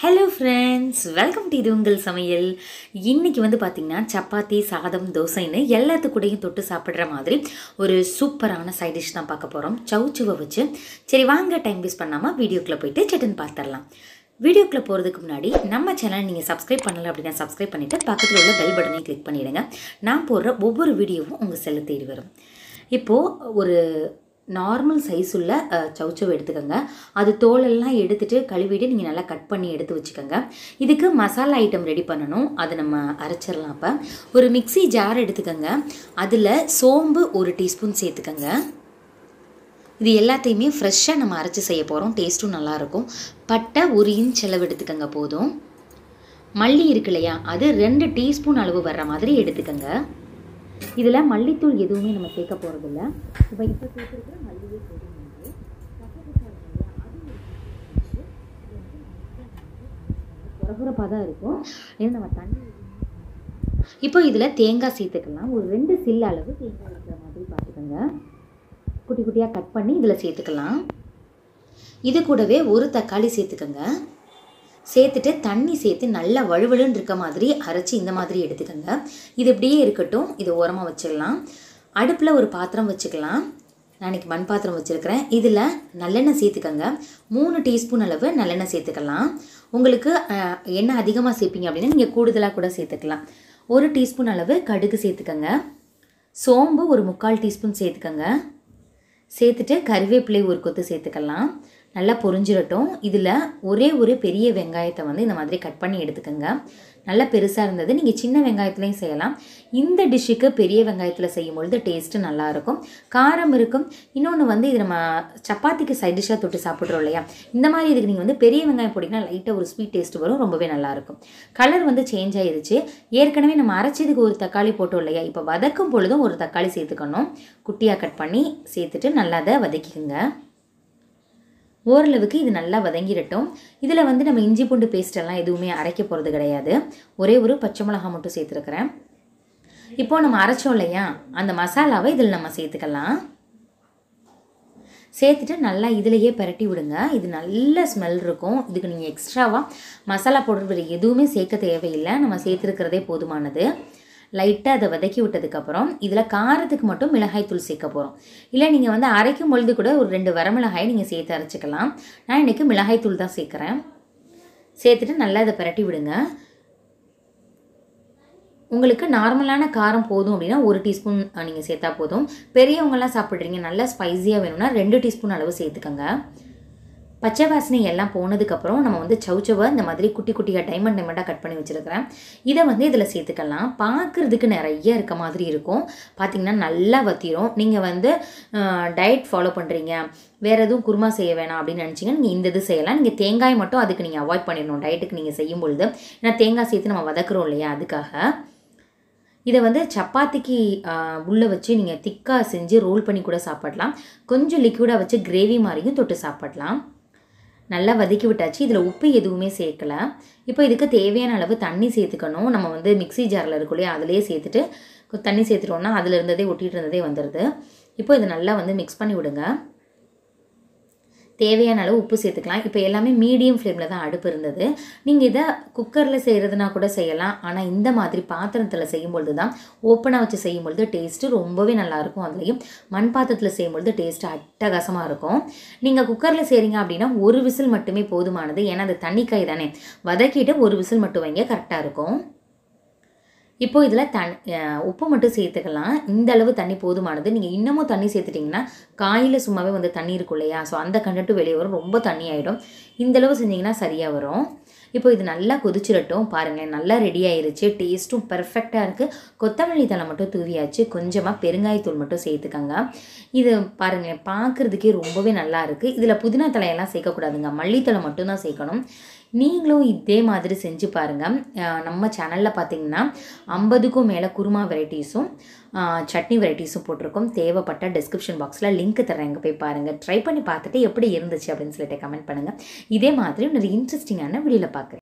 Hello friends welcome to இது உங்கள் சமையல். இன்றைக்கி வந்து பார்த்திங்கன்னா சப்பாத்தி சாதம் தோசைன்னு எல்லாத்துக்கூடையும் தொட்டு சாப்பிட்ற மாதிரி ஒரு சூப்பரான சைட் டிஷ் தான் பார்க்க போகிறோம் சவுச்சுவை வச்சு. சரி வாங்க டைம் வேஸ்ட் பண்ணாமல் வீடியோக்குள்ளே போயிட்டு சட்டுன்னு பார்த்துடலாம் வீடியோக்குள்ளே போகிறதுக்கு முன்னாடி நம்ம சேனல் நீங்கள் சப்ஸ்கிரைப் பண்ணலை அப்படின்னா சப்ஸ்கிரைப் பண்ணிவிட்டு பக்கத்தில் உள்ள பெல் பட்டனையும் கிளிக் பண்ணிவிடுங்க நான் போடுற ஒவ்வொரு வீடியோவும் உங்கள் செல்ல தேடி வரும். இப்போது ஒரு நார்மல் சைஸ் உள்ள அஹ், சவுச்சவை எடுத்துக்கோங்க. அது தோலெல்லாம் எடுத்துகிட்டு கழுவிட்டு நீங்கள் நல்லா கட் பண்ணி எடுத்து வச்சுக்கோங்க. இதுக்கு மசாலா ஐட்டம் ரெடி பண்ணணும். அது நம்ம அரைச்சிடலாம் அப்போ. ஒரு மிக்ஸி ஜார் எடுத்துக்கோங்க. அதில் சோம்பு ஒரு டீஸ்பூன் சேர்த்துக்கோங்க. இது எல்லாத்தையுமே ஃப்ரெஷ்ஷாக நம்ம அரைச்சி செய்ய போகிறோம் டேஸ்ட்டும் நல்லாயிருக்கும் பட்டை ஒரு இன்ச் அளவு எடுத்துக்கோங்க போதும். மல்லி இருக்கு இல்லையா? அது ரெண்டு டீஸ்பூன் அளவு வர்ற மாதிரி எடுத்துக்கோங்க. இதில் மல்லித்தூள் எதுவுமே நம்ம சேர்க்க போகிறதில்ல இப்போ இப்போ சேர்த்துருக்கிற மல்லிகை போதும் வந்து குறகுறப்பாக தான் இருக்கும். ஏன்னா நம்ம தண்ணி இப்போ இதில் தேங்காய் சேர்த்துக்கலாம். ஒரு ரெண்டு சில்லு அளவு தேங்காய் இருக்கிற மாதிரி பார்த்துக்கோங்க. குட்டி குட்டியாக கட் பண்ணி இதில் சேர்த்துக்கலாம். இது கூடவே ஒரு தக்காளி சேர்த்துக்கோங்க. சேர்த்துட்டு தண்ணி சேர்த்து நல்லா வழுவழுன்னு இருக்க மாதிரி அரைச்சி இந்த மாதிரி எடுத்துக்கோங்க. இது இப்படியே இருக்கட்டும். இதை ஓரமாக வச்சிடலாம். அடுப்பில் ஒரு பாத்திரம் வச்சுக்கலாம். நான் இன்றைக்கி மண் பாத்திரம் வச்சுருக்கிறேன். இதில் நல்லெண்ணெய் சேர்த்துக்கோங்க. மூணு டீஸ்பூன் அளவு நல்லெண்ணெய் சேர்த்துக்கலாம். உங்களுக்கு எண்ணெய் அதிகமாக சேர்ப்பீங்க அப்படின்னா நீங்கள் கூடுதலாக கூட சேர்த்துக்கலாம். ஒரு டீஸ்பூன் அளவு கடுகு சேர்த்துக்கோங்க. சோம்பு ஒரு முக்கால் டீஸ்பூன் சேர்த்துக்கோங்க. சேர்த்துட்டு கருவேப்பிலை ஒரு கொத்து சேர்த்துக்கலாம். நல்லா பொரிஞ்சிடட்டும். இதில் ஒரே ஒரு பெரிய வெங்காயத்தை வந்து இந்த மாதிரி கட் பண்ணி எடுத்துக்கோங்க. நல்லா பெருசாக இருந்தது. நீங்கள் சின்ன வெங்காயத்துலேயும் செய்யலாம். இந்த டிஷ்ஷுக்கு பெரிய வெங்காயத்தில் செய்யும் பொழுது டேஸ்ட்டு நல்லாயிருக்கும் காரம் இருக்கும். இன்னொன்று வந்து இது நம்ம சப்பாத்திக்கு சைட் டிஷ்ஷாக தொட்டு சாப்பிட்றோம் இல்லையா? இந்த மாதிரி இதுக்கு நீங்கள் வந்து பெரிய வெங்காயம் போட்டிங்கன்னா லைட்டாக ஒரு ஸ்வீட் டேஸ்ட் வரும். ரொம்பவே நல்லாயிருக்கும் கலர் வந்து சேஞ்ச் ஆகிருச்சு ஏற்கனவே நம்ம அரைச்சதுக்கு ஒரு தக்காளி போட்டோம் இல்லையா? இப்போ வதக்கும் பொழுதும் ஒரு தக்காளி சேர்த்துக்கணும். குட்டியாக கட் பண்ணி சேர்த்துட்டு நல்லா அதை வதக்கிக்கோங்க. ஓரளவுக்கு இது நல்லா வதங்கிடட்டும். இதில் வந்து நம்ம இஞ்சி பூண்டு பேஸ்டெல்லாம் எதுவுமே அரைக்க போகிறது கிடையாது. ஒரே ஒரு பச்சை மிளகா மட்டும் சேர்த்துருக்குறேன். இப்போது நம்ம அரைச்சோம் இல்லையா? அந்த மசாலாவை இதில் நம்ம சேர்த்துக்கலாம். சேர்த்துட்டு நல்லா இதிலையே பரட்டி விடுங்க. இது நல்ல ஸ்மெல் இருக்கும். இதுக்கு நீங்கள் எக்ஸ்ட்ராவாக மசாலா பவுடர் எதுவுமே சேர்க்க தேவையில்லை. நம்ம சேர்த்துருக்கிறதே போதுமானது. லைட்டாக அதை வதக்கி விட்டதுக்கப்புறம் இதில் காரத்துக்கு மட்டும் மிளகாய் தூள் சேர்க்க போகிறோம் இல்லை நீங்கள் வந்து அரைக்கும் பொழுது கூட ஒரு ரெண்டு வரமிளகாய் நீங்கள் சேர்த்து அரைச்சிக்கலாம். நான் இன்றைக்கி மிளகாய் தூள் தான் சேர்க்குறேன். சேர்த்துட்டு நல்லா இதை பரட்டி விடுங்க. உங்களுக்கு நார்மலான காரம் போதும் அப்படின்னா ஒரு டீஸ்பூன் நீங்கள் சேர்த்தா போதும். பெரியவங்களாம் சாப்பிட்றீங்க நல்லா ஸ்பைஸியாக வேணும்னா ரெண்டு டீஸ்பூன் அளவு சேர்த்துக்கோங்க. பச்சை வாசனை எல்லாம் போனதுக்கப்புறம் நம்ம வந்து சவுச்சவை இந்த மாதிரி குட்டி குட்டியாக டைமண்ட் டைமண்டாக கட் பண்ணி வச்சுருக்கிறேன். இதை வந்து இதில் சேர்த்துக்கலாம். பார்க்குறதுக்கு நிறைய இருக்க மாதிரி இருக்கும். பார்த்திங்கன்னா நல்லா வத்திரும். நீங்கள் வந்து டயட் ஃபாலோ பண்ணுறீங்க வேறு எதுவும் குருமா செய்ய வேணாம் அப்படின்னு நினச்சிங்கன்னா நீங்கள் இந்த இது செய்யலாம். நீங்கள் தேங்காய் மட்டும் அதுக்கு நீங்கள் அவாய்ட் பண்ணிடணும். டயட்டுக்கு நீங்கள் செய்யும் பொழுது. ஏன்னா தேங்காய் சேர்த்து நம்ம வதக்குறோம் இல்லையா அதுக்காக. இதை வந்து சப்பாத்திக்கு உள்ளே வச்சு நீங்கள் திக்காக செஞ்சு ரோல் பண்ணி கூட சாப்பிடலாம். கொஞ்சம் லிக்விடாக வச்சு கிரேவி மாதிரியும் தொட்டு சாப்பிடலாம். நல்லா வதக்கி விட்டாச்சு. இதில் உப்பு எதுவுமே சேர்க்கல. இப்போ இதுக்கு தேவையான அளவு தண்ணி சேர்த்துக்கணும். நம்ம வந்து மிக்ஸி ஜாரில் இருக்கும் இல்லையா அதிலே சேர்த்துட்டு தண்ணி சேர்த்துட்டோன்னா அதில் இருந்ததே ஒட்டிகிட்டு இருந்ததே வந்துடுது இப்போ இதை நல்லா வந்து மிக்ஸ் பண்ணி விடுங்க. தேவையான அளவு உப்பு சேர்த்துக்கலாம். இப்போ எல்லாமே மீடியம் ஃப்ளேமில் தான் அடுப்பு இருந்தது. நீங்கள் இதை குக்கரில் செய்கிறதுனா கூட செய்யலாம். ஆனால் இந்த மாதிரி பாத்திரத்தில் செய்யும்பொழுது தான் ஓப்பனாக வச்சு செய்யும்பொழுது டேஸ்ட்டு ரொம்பவே நல்லாயிருக்கும் அதுலேயும் மண் பாத்திரத்தில் செய்யும்பொழுது டேஸ்ட்டு அட்டகாசமாக இருக்கும். நீங்கள் குக்கரில் செய்கிறீங்க அப்படின்னா ஒரு விசில் மட்டுமே போதுமானது. ஏன்னா அது தண்ணிக்காய் தானே. வதக்கிட்டு ஒரு விசில் மட்டும் வைங்க கரெக்டாக இருக்கும். இப்போ இதில் தன் உப்பு மட்டும் சேர்த்துக்கலாம். இந்த அளவு தண்ணி போதுமானது. நீங்கள் இன்னமும் தண்ணி சேர்த்துட்டிங்கன்னா காயில் சும்மாவே வந்து தண்ணி இருக்கும் இல்லையா? ஸோ அந்த கண்டட்டும் வெளியே வரும். ரொம்ப தண்ணி ஆகிடும் இந்த அளவு செஞ்சிங்கன்னா சரியாக வரும். இப்போ இது நல்லா கொதிச்சிடட்டும் பாருங்கள் நல்லா ரெடி ஆயிருச்சு. டேஸ்ட்டும் பர்ஃபெக்டாக இருக்குது கொத்தமல்லி தழை மட்டும் தூவியாச்சு. கொஞ்சமாக பெருங்காயத்தூள் மட்டும் சேர்த்துக்கோங்க. இது பாருங்கள் பார்க்குறதுக்கே ரொம்பவே நல்லா இருக்குது இதில் புதினா தலையெல்லாம் சேர்க்கக்கூடாதுங்க. மல்லித்தலை மட்டும்தான் சேர்க்கணும். நீங்களும் இதே மாதிரி செஞ்சு பாருங்கள் நம்ம சேனலில் பார்த்தீங்கன்னா ஐம்பதுக்கும் மேலே குருமா வெரைட்டிஸும் சட்னி வெரைட்டிஸும் போட்டிருக்கோம். தேவைப்பட்ட டிஸ்கிரிப்ஷன் பாக்ஸில் லிங்க் தரேன் அங்கே போய் பாருங்கள் ட்ரை பண்ணி பார்த்துட்டு எப்படி இருந்துச்சு அப்படின்னு சொல்லிட்டு கமெண்ட் பண்ணுங்கள் இதே மாதிரி ஒரு இன்ட்ரெஸ்டிங்கான வீடியோவில் பார்க்குறேன்.